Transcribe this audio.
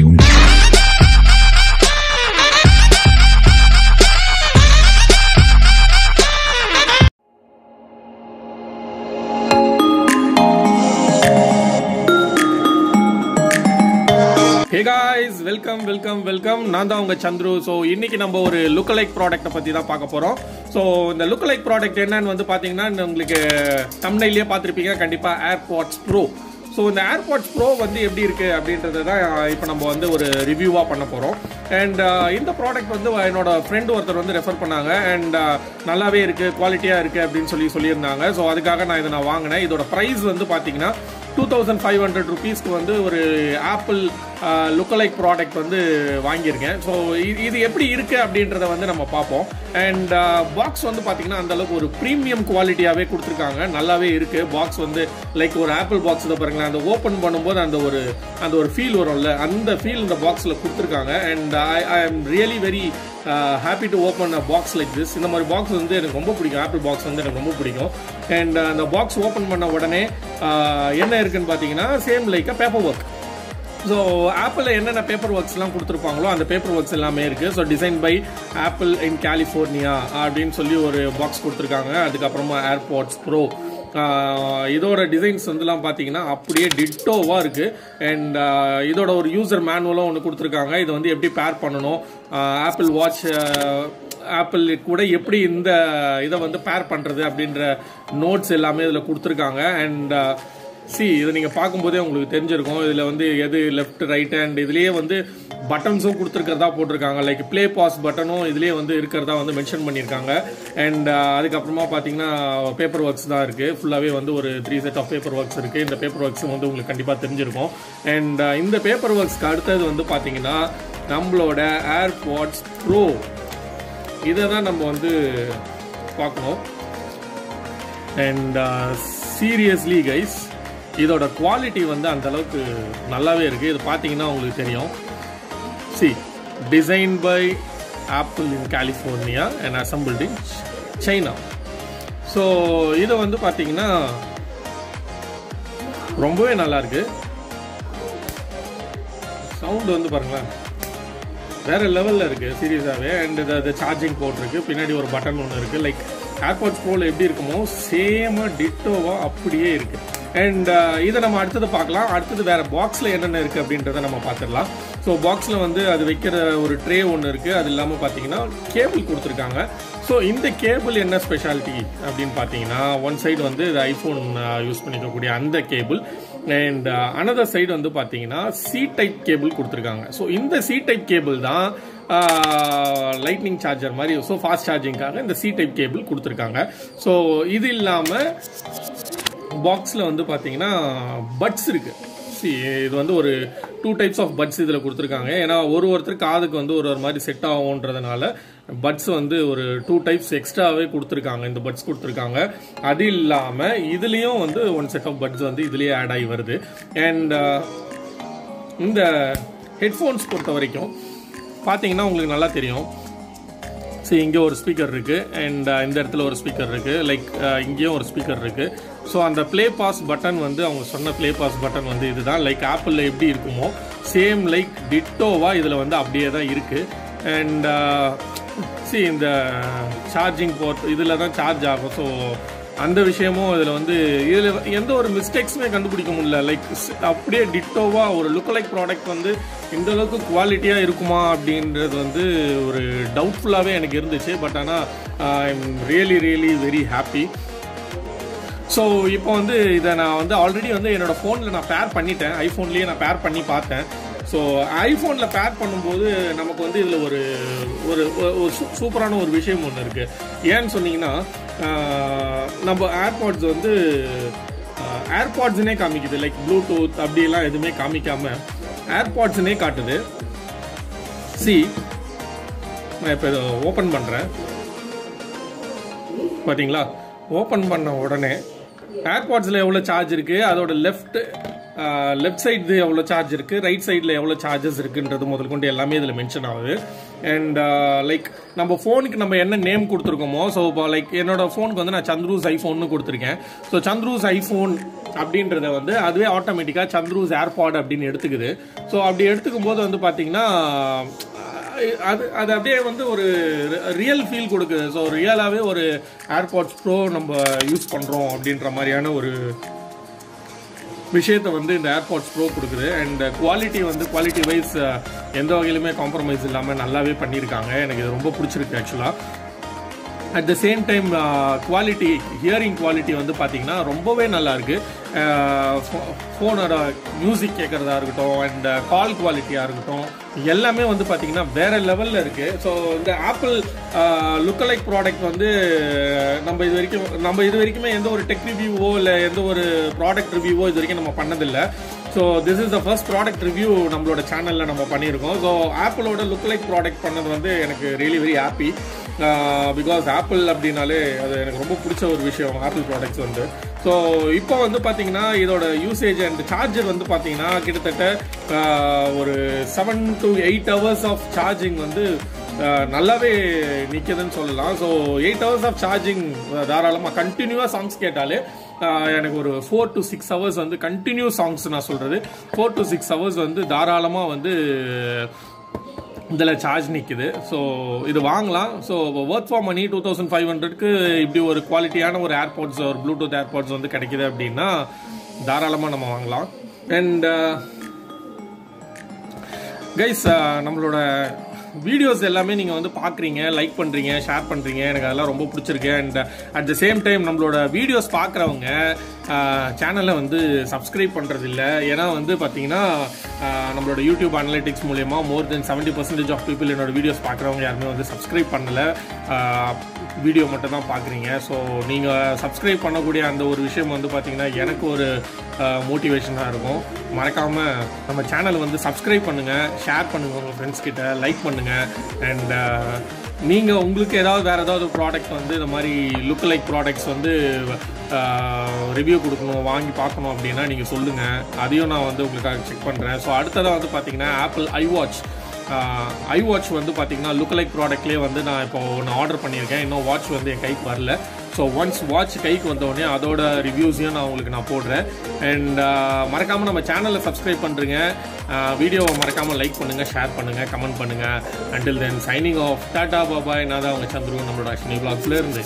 you hey guys welcome welcome welcome நான் தான் உங்க சந்துரு. ஸோ இன்னைக்கு நம்ம ஒரு லுக் லைக் ப்ராடக்ட்டை பற்றி தான் பார்க்க போகிறோம் ஸோ இந்த லுக் லைக் ப்ராடக்ட் என்னன்னு வந்து பார்த்தீங்கன்னா உங்களுக்கு தமிழ்லேயே பார்த்துருப்பீங்க. கண்டிப்பாக ஏர்பாட்ஸ் ப்ரோ ஸோ இந்த ஏர்பாட்ஸ் ப்ரோ வந்து எப்படி இருக்குது அப்படின்றத தான் இப்போ நம்ம வந்து ஒரு ரிவ்யூவாக பண்ண போகிறோம் அண்ட் இந்த ப்ராடக்ட் வந்து என்னோட ஃப்ரெண்டு ஒருத்தர் வந்து ரெஃபர் பண்ணாங்க. அண்ட் நல்லாவே இருக்கு குவாலிட்டியாக இருக்கு அப்படின்னு சொல்லி சொல்லியிருந்தாங்க. ஸோ அதுக்காக நான் இதை நான் வாங்கினேன். இதோட ப்ரைஸ் வந்து பார்த்தீங்கன்னா டூ தௌசண்ட் ஃபைவ் ஹண்ட்ரட் ருபீஸ்க்கு வந்து ஒரு ஆப்பிள் லுக்கலைக் ப்ராடக்ட் வந்து வாங்கியிருக்கேன். ஸோ இது எப்படி இருக்குது அப்படின்றத வந்து நம்ம பார்ப்போம். அண்ட் பாக்ஸ் uh, வந்து பார்த்தீங்கன்னா அந்தளவுக்கு ஒரு ப்ரீமியம் குவாலிட்டியாகவே கொடுத்துருக்காங்க. நல்லாவே இருக்குது பாக்ஸ் வந்து லைக் ஒரு ஆப்பிள் பாக்ஸ் இதை பாருங்களேன். அந்த ஓப்பன் பண்ணும்போது அந்த ஒரு அந்த ஒரு ஃபீல் வரும்ல. அந்த ஃபீல் இந்த பாக்ஸில் கொடுத்துருக்காங்க. And I I am really very happy to open a box like this இந்த மாதிரி பாக்ஸ் வந்து எனக்கு ரொம்ப பிடிக்கும். ஆப்பிள் பாக்ஸ் வந்து எனக்கு ரொம்ப பிடிக்கும். அண்ட் uh, அந்த பாக்ஸ் ஓப்பன் பண்ண உடனே என்ன இருக்குன்னு பார்த்தீங்கன்னா same like a paper work so ஆப்பிளில் என்னென்ன பேப்பர் ஒர்க்ஸ்லாம் கொடுத்துருப்பாங்களோ அந்த பேப்பர் ஒர்க்ஸ் எல்லாமே இருக்குது so design by Apple in California அப்படின்னு சொல்லி ஒரு பாக்ஸ் கொடுத்துருக்காங்க. அதுக்கப்புறமா ஏர்பாட்ஸ் ப்ரோ இதோட டிசைன்ஸ் வந்துலாம் பார்த்தீங்கன்னா அப்படியே டிட்டோவாக இருக்குது அண்ட் இதோட ஒரு யூசர் மேனுவலும் ஒன்று கொடுத்துருக்காங்க. இதை வந்து எப்படி பேர் பண்ணணும்? ஆப்பிள் வாட்ச் ஆப்பிள் கூட எப்படி இந்த இதை வந்து பேர் பண்ணுறது அப்படின்ற நோட்ஸ் எல்லாமே இதில் கொடுத்துருக்காங்க. அண்ட் சி uh, இதை நீங்கள் பார்க்கும்போதே உங்களுக்கு தெரிஞ்சிருக்கும். இதில் வந்து எது லெஃப்ட் ரைட் ஹேண்ட் இதுலேயே வந்து பட்டன்ஸும் கொடுத்துருக்கிறதா போட்டிருக்காங்க. லைக் ப்ளே பாஸ் பட்டனும் இதுலேயே வந்து இருக்கிறதா வந்து மென்ஷன் பண்ணியிருக்காங்க. அண்ட் uh, அதுக்கப்புறமா பார்த்தீங்கன்னா பேப்பர் ஒர்க்ஸ் தான் இருக்குது ஃபுல்லாகவே வந்து ஒரு three set of paper works இருக்குது இந்த பேப்பர் ஒர்க்ஸும் வந்து உங்களுக்கு கண்டிப்பாக தெரிஞ்சிருக்கும். அண்ட் uh, இந்த பேப்பர் ஒர்க்ஸ்க்கு அடுத்தது வந்து பார்த்தீங்கன்னா நம்மளோட ஏர்பாட்ஸ் ப்ரோ இதை தான் நம்ம வந்து பார்க்கணும். அண்ட் சீரியஸ்லி கைஸ் இதோட குவாலிட்டி வந்து அந்தளவுக்கு நல்லாவே இருக்குது இது பார்த்தீங்கன்னா உங்களுக்கு தெரியும். See design by Apple in California and assembled in China so இதை வந்து பார்த்தீங்கன்னா ரொம்பவே நல்லாயிருக்கு சவுண்டு வந்து பாருங்களேன். வேற லெவலில் இருக்குது சீரியஸாகவே அண்ட் இது சார்ஜிங் போர்ட் இருக்குது பின்னாடி ஒரு பட்டன் ஒன்று இருக்குது லைக் ஏர்பாட்ஸ் ப்ரோவில் எப்படி இருக்குமோ சேமாக டிட்டோவாக அப்படியே இருக்குது அண்ட் uh, இதை நம்ம அடுத்தது பார்க்கலாம். அடுத்தது வேற பாக்ஸில் என்னென்ன இருக்குது அப்படின்றத நம்ம பார்த்துடலாம். ஸோ பாக்ஸில் வந்து அது வைக்கிற ஒரு ட்ரே ஒன்று இருக்குது அது இல்லாமல் பார்த்தீங்கன்னா கேபிள் கொடுத்துருக்காங்க. ஸோ இந்த கேபிள் என்ன ஸ்பெஷாலிட்டி அப்படின்னு பார்த்தீங்கன்னா ஒன் சைடு வந்து இது ஐஃபோன் யூஸ் uh, பண்ணிக்கக்கூடிய அந்த கேபிள் அண்ட் அனதர் சைடு வந்து பார்த்தீங்கன்னா சி டைப் கேபிள் கொடுத்துருக்காங்க. ஸோ இந்த சி டைப் கேபிள் தான் uh, லைட்னிங் சார்ஜர் மாதிரி ஸோ ஃபாஸ்ட் சார்ஜிங்காக இந்த சி டைப் கேபிள் கொடுத்துருக்காங்க. ஸோ இது இல்லாமல் பாக்ஸில் வந்து பார்த்தீங்கன்னா பட்ஸ் இருக்குது சி இது வந்து ஒரு டூ டைப்ஸ் ஆஃப் பட்ஸ் இதில் கொடுத்துருக்காங்க. ஏன்னா ஒரு ஒருத்தர் காதுக்கு வந்து ஒரு ஒரு மாதிரி செட் ஆகுன்றதுனால பட்ஸ் வந்து ஒரு டூ டைப்ஸ் எக்ஸ்ட்ராவே கொடுத்துருக்காங்க. இந்த பட்ஸ் கொடுத்துருக்காங்க. அது இல்லாமல் இதுலேயும் வந்து ஒன் செட் ஆஃப் பட்ஸ் வந்து இதுலேயே ஆட் ஆகி வருது. அண்ட் uh, இந்த ஹெட்ஃபோன்ஸ் பொறுத்த வரைக்கும் பார்த்தீங்கன்னா உங்களுக்கு நல்லா தெரியும். ஸோ இங்கே ஒரு ஸ்பீக்கர் இருக்குது அண்ட் இந்த இடத்துல ஒரு ஸ்பீக்கர் இருக்குது லைக் இங்கேயும் ஒரு ஸ்பீக்கர் இருக்குது ஸோ அந்த ப்ளே பாஸ் பட்டன் வந்து அவங்க சொன்ன ப்ளே பாஸ் பட்டன் வந்து இதுதான். லைக் ஆப்பிளில் எப்படி இருக்குமோ சேம் லைக் டிட்டோவாக இதில் வந்து அப்படியே தான் இருக்குது அண்ட் சி uh, இந்த சார்ஜிங் போர்ட் இதில் தான் சார்ஜ் ஆகும். ஸோ அந்த விஷயமும் இதில் வந்து இதில் எந்த ஒரு மிஸ்டேக்ஸுமே கண்டுபிடிக்க முடியல. லைக் அப்படியே டிட்டோவாக ஒரு லுக் லைக் ப்ராடக்ட் வந்து இந்த அளவுக்கு குவாலிட்டியாக இருக்குமா அப்படின்றது வந்து ஒரு டவுட்ஃபுல்லாகவே எனக்கு இருந்துச்சு. பட் ஆனால் I'm really really very happy so இப்போ வந்து இதை நான் வந்து ஆல்ரெடி வந்து என்னோடய ஃபோனில் நான் பேர் பண்ணிட்டேன். ஐஃபோன்லேயே நான் பேர் பண்ணி பார்த்தேன். ஸோ ஐஃபோனில் பேர் பண்ணும்போது நமக்கு வந்து இதில் ஒரு ஒரு ஒரு சூப்பரான ஒரு விஷயம் ஒன்று இருக்குது ஏன்னு சொன்னீங்கன்னா நம்ம ஏர்பாட்ஸ் வந்து ஏர்பாட்ஸ்னே காமிக்குது. லைக் ப்ளூடூத் அப்படிலாம் எதுவுமே காமிக்காம ஏர்பாட்ஸ்னே காட்டுது. சி நான் இப்போ இதை ஓப்பன் பண்ணுறேன் பார்த்தீங்களா ஓப்பன் பண்ண உடனே ஏர்பாட்ஸில் எவ்வளோ சார்ஜ் இருக்குது அதோட லெஃப்ட் லெஃப்ட் சைடு எவ்வளோ சார்ஜ் இருக்குது ரைட் சைடில் எவ்வளோ சார்ஜஸ் இருக்குன்றது முதல் கொண்டு எல்லாமே இதில் மென்ஷன் ஆகுது. அண்ட் லைக் uh, நம்ம ஃபோனுக்கு நம்ம என்ன நேம் கொடுத்துருக்கோமோ ஸோ இப்போ லைக் என்னோட ஃபோனுக்கு வந்து நான் சந்த்ரூஸ் ஐஃபோன்னு கொடுத்துருக்கேன். ஸோ சந்த்ரூஸ் ஐஃபோன் அப்படின்றத வந்து அதுவே ஆட்டோமேட்டிக்காக சந்த்ரூஸ் ஏர்பாட் அப்படின்னு எடுத்துக்குது. ஸோ அப்படி எடுத்துக்கும் போது வந்து பார்த்தீங்கன்னா அது அது அப்படியே வந்து ஒரு ரியல் ஃபீல் கொடுக்குது. ஸோ ரியலாகவே ஒரு ஏர்பாட்ஸ் ப்ரோ நம்ம யூஸ் பண்ணுறோம் அப்படின்ற மாதிரியான ஒரு விஷயத்தை வந்து இந்த ஏர்பாட்ஸ் ப்ரோ கொடுக்குது. அண்ட் குவாலிட்டி வந்து குவாலிட்டி வைஸ் எந்த வகையிலுமே காம்ப்ரமைஸ் இல்லாமல் நல்லாவே பண்ணியிருக்காங்க. எனக்கு இது ரொம்ப பிடிச்சிருக்கு ஆக்சுவலாக at the same time quality hearing quality வந்து பார்த்தீங்கன்னா ரொம்பவே நல்லா இருக்கு. ஃபோனோட மியூசிக் கேட்குறதா இருக்கட்டும் அண்ட் கால் குவாலிட்டியாக இருக்கட்டும் எல்லாமே வந்து பார்த்தீங்கன்னா வேற லெவலில் இருக்கு. ஸோ இந்த ஆப்பிள் லுக்கலைக் ப்ராடக்ட் வந்து நம்ம இது வரைக்கும் நம்ம இது வரைக்குமே எந்த ஒரு டெக் ரிவ்யூவோ இல்லை எந்த ஒரு ப்ராடக்ட் ரிவ்யூவோ இது வரைக்கும் நம்ம பண்ணதில்லை. So this is the first product review நம்மளோட சேனலில் நம்ம பண்ணியிருக்கோம். ஸோ ஆப்பிளோட லுக் லைக் ப்ராடக்ட் பண்ணது வந்து எனக்கு really very happy because Apple அப்படின்னாலே அது எனக்கு ரொம்ப பிடிச்ச ஒரு விஷயம் ஆப்பிள் ப்ராடக்ட்ஸ் வந்து. ஸோ இப்போ வந்து பார்த்தீங்கன்னா இதோட யூசேஜ் அண்ட் சார்ஜர் வந்து பார்த்தீங்கன்னா கிட்டத்தட்ட uh, ஒரு seven to eight hours of charging வந்து நல்லாவே நிற்குதுன்னு சொல்லலாம். So eight hours of charging தாராளமாக கண்டினியூவாக சாங்ஸ் கேட்டாலே எனக்கு ஒரு ஃபோர் டு சிக்ஸ் ஹவர்ஸ் வந்து கண்டினியூ சாங்ஸ் நான் சொல்கிறது ஃபோர் டு சிக்ஸ் ஹவர்ஸ் வந்து தாராளமாக வந்து இதில் சார்ஜ் நிற்கிது ஸோ இது வாங்கலாம். So work for money two thousand five ஹண்ட்ரட்க்கு இப்படி ஒரு குவாலிட்டியான ஒரு ஏர்பாட்ஸ் ஒரு ப்ளூடூத் ஏர்பாட்ஸ் வந்து கிடைக்குது அப்படின்னா தாராளமாக நம்ம வாங்கலாம். அண்ட் கைஸ் நம்மளோட வீடியோஸ் எல்லாமே நீங்கள் வந்து பார்க்குறீங்க லைக் பண்ணுறீங்க ஷேர் பண்ணுறீங்க எனக்கு அதெல்லாம் ரொம்ப பிடிச்சிருக்கு. And at the same time நம்மளோட வீடியோஸ் பார்க்குறவங்க சேனலை வந்து சப்ஸ்கிரைப் பண்ணுறது இல்லை ஏன்னா வந்து பார்த்தீங்கன்னா நம்மளோட யூடியூப் அனலிட்டிக்ஸ் மூலயமா more than seventy percentage of people என்னோட வீடியோஸ் பார்க்குறவங்க யாருமே வந்து சப்ஸ்கிரைப் பண்ணலை. வீடியோ மட்டும் தான் பார்க்குறீங்க. ஸோ நீங்கள் சப்ஸ்கிரைப் பண்ணக்கூடிய அந்த ஒரு விஷயம் வந்து பார்த்திங்கன்னா எனக்கு ஒரு மோட்டிவேஷனாக இருக்கும். மறக்காமல் நம்ம சேனலை வந்து சப்ஸ்கிரைப் பண்ணுங்கள் ஷேர் பண்ணுங்கள் உங்கள் ஃப்ரெண்ட்ஸ் கிட்ட லைக் பண்ணுங்கள் அண்ட் நீங்கள் உங்களுக்கு ஏதாவது வேறு ஏதாவது ப்ராடக்ட் வந்து இந்த மாதிரி லுக் லைக் ப்ராடக்ட்ஸ் வந்து ரிவ்யூ கொடுக்கணும் வாங்கி பார்க்கணும் அப்படின்னா நீங்கள் சொல்லுங்கள் அதையும் நான் வந்து உங்களுக்காக செக் பண்ணுறேன் ஸோ அடுத்ததாக வந்து பார்த்தீங்கன்னா Apple iWatch iWatch வந்து பார்த்தீங்கன்னா லுக் லைக் ப்ராடக்ட்லேயே வந்து நான் இப்போ ஒன்று ஆர்டர் பண்ணியிருக்கேன். இன்னும் வாட்ச் வந்து என் கைக்கு வரல. ஸோ ஒன்ஸ் வாட்ச் கைக்கு வந்தோடனே அதோட ரிவ்யூஸையும் நான் உங்களுக்கு நான் போடுறேன். அண்ட் மறக்காமல் நம்ம சேனலை சப்ஸ்கிரைப் பண்ணுறீங்க வீடியோவை மறக்காமல் லைக் பண்ணுங்கள் ஷேர் பண்ணுங்கள் கமெண்ட் பண்ணுங்கள் until then signing off tata Baba என்னதான் அவங்க சந்துரு நம்மளோட அஷ்னி பிளாக்ஸ்ல இருந்து.